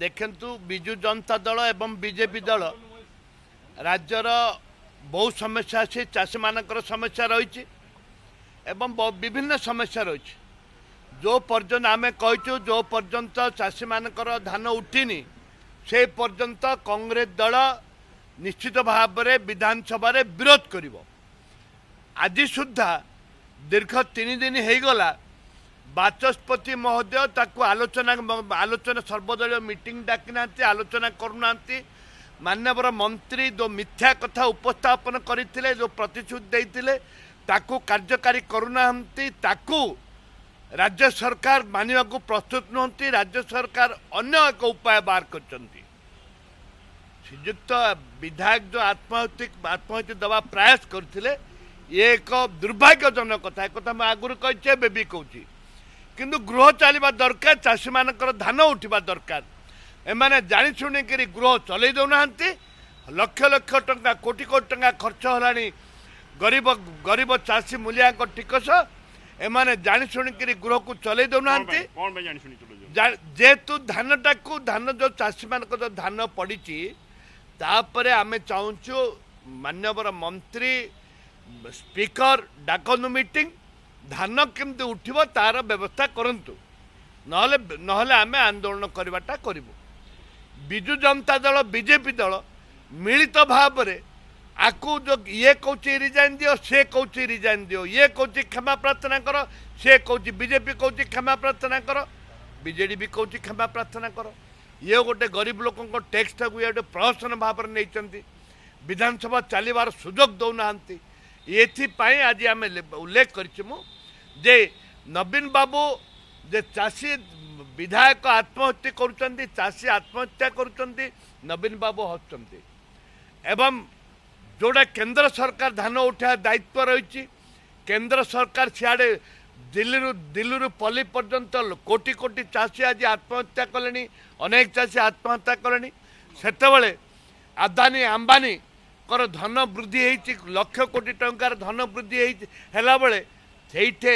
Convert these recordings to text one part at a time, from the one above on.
ଦେଖନ୍ତୁ ବିଜୁ ଜନତା ଦଳ ଏବଂ ବିଜେପି ଦଳ ରାଜ୍ୟର ବହୁ ସମସ୍ୟା ଅଛି ଚାଷୀମାନଙ୍କର ସମସ୍ୟା ରହିଛି ଏବଂ ବ- ବିଭିନ୍ନ ସମସ୍ୟା ରହିଛି। ଯେଉଁ ପର୍ଯ୍ୟନ୍ତ ଆମେ କହିଛୁ ଯେଉଁ ପର୍ଯ୍ୟନ୍ତ ଚାଷୀମାନଙ୍କର ଧାନ ଉଠିନି ସେ ପର୍ଯ୍ୟନ୍ତ କଂଗ୍ରେସ ଦଳ ନିଶ୍ଚିତ ଭାବରେ ବିଧାନସଭାରେ ବିରୋଧ କରିବ। ଆଜି ସୁଦ୍ଧା ଦୀର୍ଘ ତିନି ଦିନ ହେଇଗଲା ବାଚସ୍ପତି ମହୋଦୟ ତାକୁ ଆଲୋଚନା ଆଲୋଚନା ସର୍ବଦଳୀୟ ମିଟିଂ ଡାକି ନାହାନ୍ତି ଆଲୋଚନା କରୁନାହାନ୍ତି। ମାନ୍ୟବର ମନ୍ତ୍ରୀ ଯେଉଁ ମିଥ୍ୟା କଥା ଉପସ୍ଥାପନ କରିଥିଲେ ଯେଉଁ ପ୍ରତିଶ୍ରୁତି ଦେଇଥିଲେ ତାକୁ କାର୍ଯ୍ୟକାରୀ କରୁନାହାନ୍ତି। ତାକୁ ରାଜ୍ୟ ସରକାର ମାନିବାକୁ ପ୍ରସ୍ତୁତ ନୁହନ୍ତି। ରାଜ୍ୟ ସରକାର ଅନ୍ୟ ଏକ ଉପାୟ ବାହାର କରିଛନ୍ତି। ଶ୍ରୀଯୁକ୍ତ ବିଧାୟକ ଯେଉଁ ଆତ୍ମାହୁତି ଆତ୍ମାହୁତି ଦେବା ପ୍ରୟାସ କରିଥିଲେ ଇଏ ଏକ ଦୁର୍ଭାଗ୍ୟଜନକ କଥା। ଏ କଥା ମୁଁ ଆଗରୁ କହିଛି ଏବେ ବି କହୁଛି। କିନ୍ତୁ ଗୃହ ଚାଲିବା ଦରକାର ଚାଷୀମାନଙ୍କର ଧାନ ଉଠିବା ଦରକାର। ଏମାନେ ଜାଣି ଶୁଣିକିରି ଗୃହ ଚଲେଇ ଦେଉନାହାନ୍ତି। ଲକ୍ଷ ଲକ୍ଷ ଟଙ୍କା କୋଟି କୋଟି ଟଙ୍କା ଖର୍ଚ୍ଚ ହେଲାଣି ଗରିବ ଗରିବ ଚାଷୀ ମୂଲିଆଙ୍କ ଟିକସ। ଏମାନେ ଜାଣି ଶୁଣିକିରି ଗୃହକୁ ଚଲେଇ କଣ ଦେଉନାହାନ୍ତି ପାଇଁ କଣ ପାଇଁ ଜାଣି ଶୁଣି ଚଲଉଛ ଜା- ଯେହେତୁ ଧାନଟାକୁ ଧାନ ଯେଉଁ ଚାଷୀମାନଙ୍କ ଯେଉଁ ଧାନ ପଡ଼ିଛି ତାପରେ ଆମେ ଚାହୁଁଛୁ ମାନ୍ୟବର ମନ୍ତ୍ରୀ ସ୍ପିକର ଡାକନ୍ତୁ ମିଟିଂ। ଧାନ କେମିତି ଉଠିବ ତାର ବ୍ୟବସ୍ଥା କରନ୍ତୁ। ନହେଲେ ନହେଲେ ଆମେ ଆନ୍ଦୋଳନ କରିବାଟା କରିବୁ। ବିଜୁ ଜନତା ଦଳ ବିଜେପି ଦଳ ମିଳିତ ଭାବରେ ଆକୁ ଇଏ କହୁଛି ରିଜାଇନ୍ ଦିଅ ସେ କହୁଛି ରିଜାଇନ୍ ଦିଅ। ଇଏ କହୁଛି କ୍ଷମା ପ୍ରାର୍ଥନା କର ସେ କହୁଛି ବିଜେପି କହୁଛି କ୍ଷମା ପ୍ରାର୍ଥନା କର ବିଜେଡି ବି କହୁଛି କ୍ଷମା ପ୍ରାର୍ଥନା କର। ଇଏ ଗୋଟେ ଗରିବ ଲୋକଙ୍କ ଟ୍ୟାକ୍ସଟାକୁ ଇଏ ଗୋଟେ ପ୍ରହସନ ଭାବରେ ନେଇଛନ୍ତି। ବିଧାନସଭା ଚାଲିବାର ସୁଯୋଗ ଦେଉନାହାନ୍ତି। ଏଥିପାଇଁ ଆଜି ଆମେ ଉଲ୍ଲେଖ କରିଛୁ ମୁଁ। ଯେ ନବୀନ ବାବୁ ଯେ ଚାଷୀ ବିଧାୟକ ଆତ୍ମହତ୍ୟା କରୁଛନ୍ତି ଚାଷୀ ଆତ୍ମହତ୍ୟା କରୁଛନ୍ତି ନବୀନ ବାବୁ ହସୁଛନ୍ତି ଏବଂ ଯେଉଁଟା କେନ୍ଦ୍ର ସରକାର ଧାନ ଉଠାଇବା ଦାୟିତ୍ୱ ରହିଛି କେନ୍ଦ୍ର ସରକାର ସିଆଡ଼େ ଦିଲ୍ଲୀରୁ ଦିଲ୍ଲୀରୁ ପଲ୍ଲୀ ପର୍ଯ୍ୟନ୍ତ ଲୋ- କୋଟି କୋଟି ଚାଷୀ ଆଜି ଆତ୍ମହତ୍ୟା କଲେଣି ଅନେକ ଚାଷୀ ଆତ୍ମହତ୍ୟା କଲେଣି ସେତେବେଳେ ଆଦାନୀ ଆମ୍ବାନୀଙ୍କର ଧନ ବୃଦ୍ଧି ହେଇଛି ଲକ୍ଷ କୋଟି ଟଙ୍କାର ଧନ ବୃଦ୍ଧି ହେଇଛି ହେଲାବେଳେ ସେଇଠି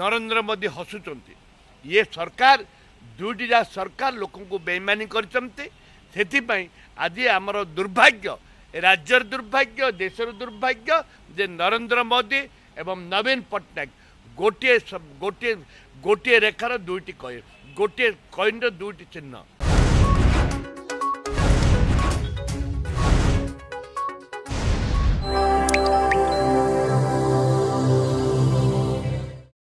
ନରେନ୍ଦ୍ର ମୋଦି ହସୁଛନ୍ତି। ଇଏ ସରକାର ଦୁଇଟି ଯାକ ସରକାର ଲୋକଙ୍କୁ ବେଇମାନି କରିଛନ୍ତି। ସେଥିପାଇଁ ଆଜି ଆମର ଦୁର୍ଭାଗ୍ୟ ରାଜ୍ୟର ଦୁର୍ଭାଗ୍ୟ ଦେଶର ଦୁର୍ଭାଗ୍ୟ ଯେ ନରେନ୍ଦ୍ର ମୋଦି ଏବଂ ନବୀନ ପଟ୍ଟନାୟକ ଗୋଟିଏ ଗୋଟିଏ ଗୋଟିଏ ରେଖାର ଦୁଇଟି କଏନ୍ ଗୋଟିଏ କଏନ୍ର ଦୁଇଟି ଚିହ୍ନ।